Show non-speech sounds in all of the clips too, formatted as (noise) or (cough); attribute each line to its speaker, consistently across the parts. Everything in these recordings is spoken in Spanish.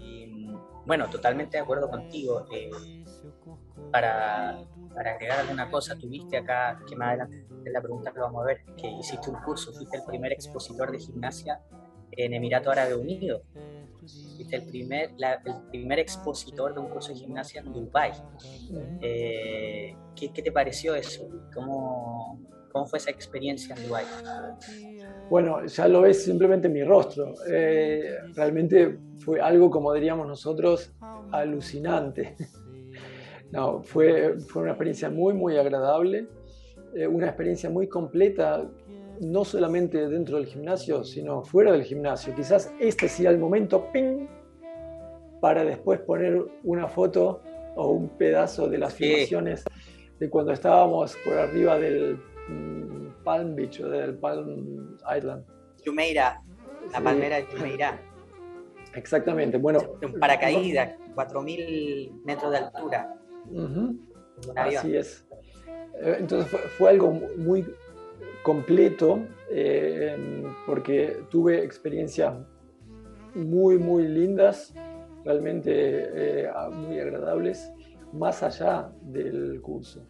Speaker 1: y
Speaker 2: bueno, totalmente de acuerdo contigo. Eh, para, para, agregar alguna cosa, tuviste acá, que más adelante en la pregunta que vamos a ver, que hiciste un curso, fuiste el primer expositor de gimnasia en Emirato Árabe Unido. Fuiste el primer, el primer expositor de un curso de gimnasia en Dubái. Eh, ¿qué, ¿qué, te pareció eso? ¿Cómo, ¿Cómo fue esa experiencia en Dubái?
Speaker 3: Bueno, ya lo ves simplemente en mi rostro. Eh, realmente fue algo, como diríamos nosotros, alucinante. (laughs) No, fue, fue una experiencia muy, muy agradable, eh, una experiencia muy completa, no solamente dentro del gimnasio, sino fuera del gimnasio. Quizás este sea el momento, ¡ping!, para después poner una foto o un pedazo de las filmaciones de cuando estábamos por arriba del Palm Beach del Palm Island.
Speaker 2: Jumeirah, la palmera de Jumeirah.
Speaker 3: Exactamente, bueno.
Speaker 2: Un paracaídas, 4.000 metros de altura.
Speaker 3: Así es. Eh, entonces fue, algo muy completo eh, porque tuve experiencias muy, muy lindas, realmente eh, muy agradables, más allá del curso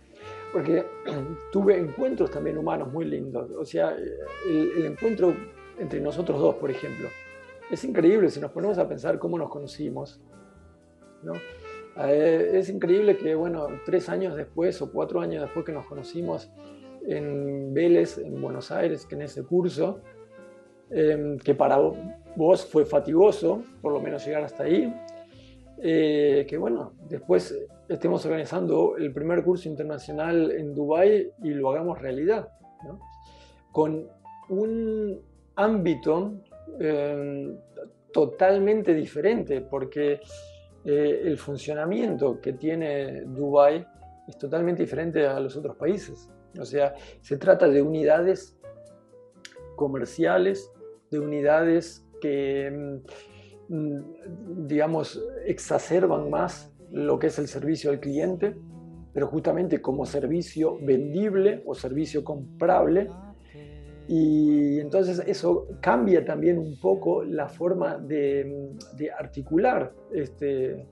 Speaker 3: porque (clears throat) tuve encuentros también humanos muy lindos. O sea, el, encuentro entre nosotros dos, por ejemplo, es increíble si nos ponemos a pensar cómo nos conocimos. ¿no? Eh, es increíble que, bueno, tres años después o cuatro años después que nos conocimos en Vélez, en Buenos Aires, que en ese curso, em, que para vos fue fatigoso, por lo menos llegar hasta ahí, eh, que bueno, después estemos organizando el primer curso internacional en Dubái y lo hagamos realidad, con un ámbito em, totalmente diferente, porque eh, el funcionamiento que tiene Dubái es totalmente diferente a los otros países. O sea, se trata de unidades comerciales, de unidades que, mm, digamos, exacerban más lo que es el servicio al cliente, pero justamente como servicio vendible o servicio comprable. Y entonces eso cambia también un poco la forma de, articular este,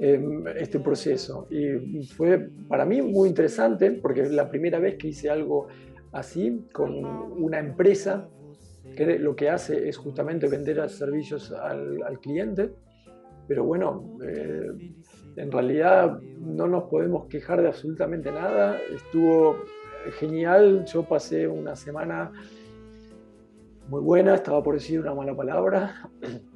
Speaker 3: em, este proceso. Y fue para mí muy interesante porque es la primera vez que hice algo así con una empresa que lo que hace es justamente vender servicios al, cliente pero bueno, eh, en realidad no nos podemos quejar de absolutamente nada. Estuvo genial, yo pasé una semana muy buena, estaba por decir una mala palabra.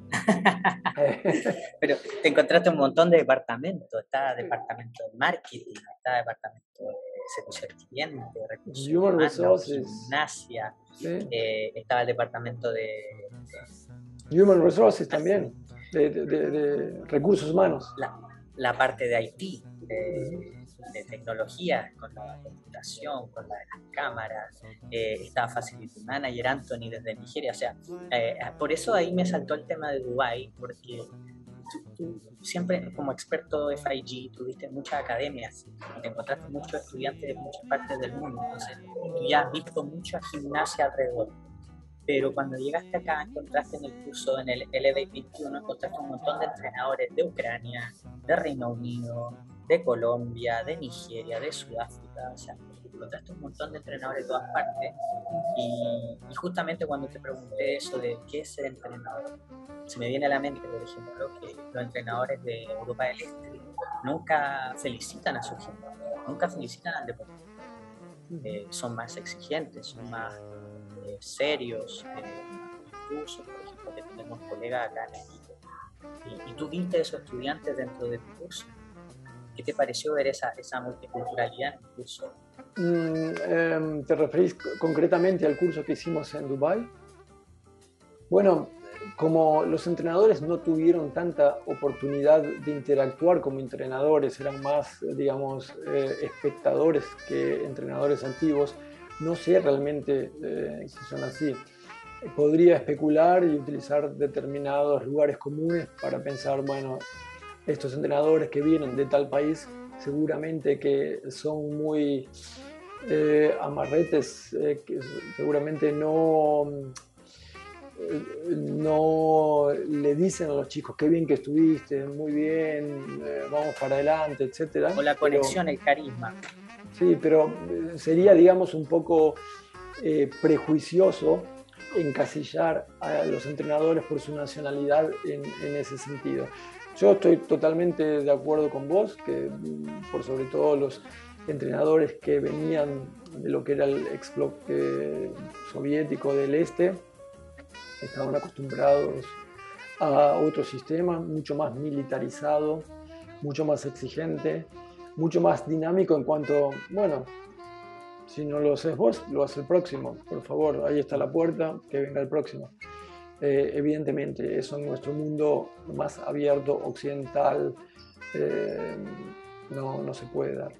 Speaker 3: (laughs)
Speaker 2: Pero te encontraste un montón de departamentos, está departamento de marketing, está departamento de al cliente, recursos humanos, gimnasia, eh, estaba el departamento de,
Speaker 3: de Human Resources también de, recursos humanos.
Speaker 2: La, parte de IT, de, tecnología, con la computación, con las cámaras, eh, estaba Facility Manager Anthony desde Nigeria. O sea, eh, por eso ahí me saltó el tema de Dubai, porque tú, siempre como experto FIG tuviste muchas academias, te encontraste muchos estudiantes de muchas partes del mundo, entonces tú ya has visto mucha gimnasia alrededor. Pero cuando llegaste acá encontraste en el curso, en el LB21, encontraste un montón de entrenadores de Ucrania, de Reino Unido, de Colombia, de Nigeria, de Sudáfrica, o sea, encontraste un montón de entrenadores de todas partes y, justamente cuando te pregunté eso de qué es ser entrenador, se me viene a la mente, por ejemplo, que los entrenadores de Europa del Este nunca felicitan a su gente, nunca felicitan al deporte. Eh, son más exigentes, son más serios, eh, incluso, por ejemplo, que tenemos colegas acá en el y, y, tú viste esos estudiantes dentro de tu curso. ¿Qué te pareció ver esa, esa multiculturalidad en el curso?
Speaker 3: Mm, em, ¿Te referís concretamente al curso que hicimos en Dubai? Bueno, como los entrenadores no tuvieron tanta oportunidad de interactuar como entrenadores, eran más, digamos, eh, espectadores que entrenadores antiguos, no sé realmente eh, si son así. Podría especular y utilizar determinados lugares comunes para pensar, bueno, estos entrenadores que vienen de tal país seguramente que son muy eh, amarretes eh, que seguramente no, no le dicen a los chicos, qué bien que estuviste, muy bien, vamos para adelante, etc.
Speaker 2: O la conexión, el carisma.
Speaker 3: Sí, pero sería, digamos, un poco prejuicioso encasillar a los entrenadores por su nacionalidad en, en, ese sentido. Yo estoy totalmente de acuerdo con vos, que mm, por sobre todo los entrenadores que venían de lo que era el ex bloque soviético del este, estaban acostumbrados a otro sistema mucho más militarizado, mucho más exigente, mucho más dinámico en cuanto, bueno, si no lo haces vos, lo hace el próximo. Por favor, ahí está la puerta, que venga el próximo. Eh, evidentemente, eso en nuestro mundo más abierto, occidental, eh, no, no se puede dar.